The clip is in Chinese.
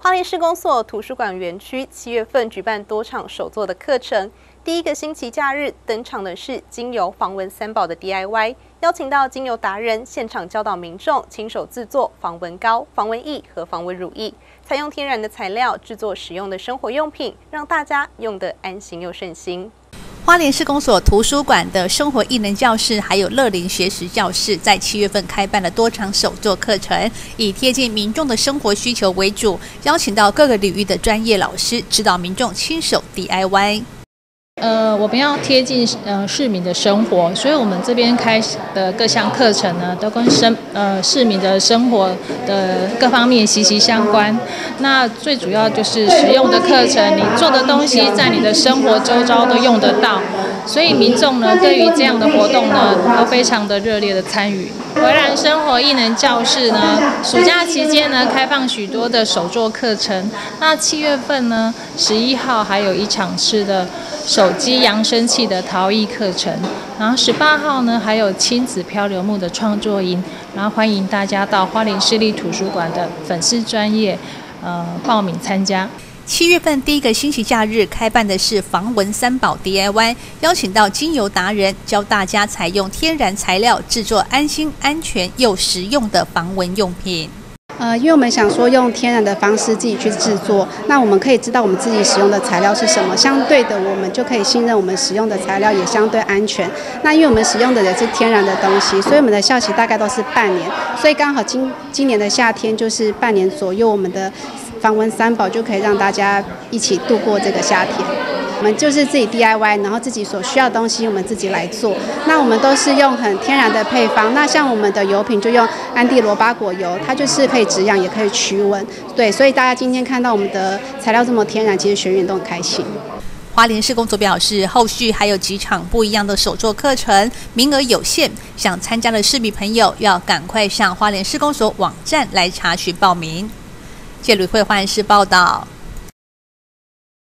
花莲市公所图书馆园区七月份举办多场手作的课程，第一个星期假日登场的是精油防蚊三宝的 DIY，邀请到精油达人现场教导民众亲手制作防蚊膏、防蚊液和防蚊乳液，采用天然的材料制作实用的生活用品，让大家用得安心又顺心。花莲市公所图书馆的生活艺能教室，还有乐龄学识教室，在七月份开办了多场手作课程，以贴近民众的生活需求为主，邀请到各个领域的专业老师指导民众亲手 DIY。呃，我们要贴近呃市民的生活，所以我们这边开的各项课程呢，都跟生呃市民的生活的各方面息息相关。那最主要就是实用的课程，你做的东西在你的生活周遭都用得到，所以民众呢对于这样的活动呢都非常的热烈的参与。回兰生活艺能教室呢，暑假期间呢开放许多的手作课程。那七月份呢，十一号还有一场是的。手机扬声器的陶艺课程，然后十八号呢还有亲子漂流木的创作营，然后欢迎大家到花莲市立图书馆的粉丝专业，呃报名参加。七月份第一个星期假日开办的是防蚊三宝 DIY，邀请到精油达人教大家采用天然材料制作安心、安全又实用的防蚊用品。呃，因为我们想说用天然的方式自己去制作，那我们可以知道我们自己使用的材料是什么，相对的我们就可以信任我们使用的材料也相对安全。那因为我们使用的也是天然的东西，所以我们的效期大概都是半年，所以刚好今今年的夏天就是半年左右，我们的防蚊三宝就可以让大家一起度过这个夏天。我们就是自己 DIY，然后自己所需要的东西我们自己来做。那我们都是用很天然的配方。那像我们的油品就用安地罗巴果油，它就是可以止痒也可以驱蚊。对，所以大家今天看到我们的材料这么天然，其实学员都很开心。花莲市工作表示，后续还有几场不一样的手作课程，名额有限，想参加的市民朋友要赶快上花莲市工所网站来查询报名。谢吕慧焕市报道。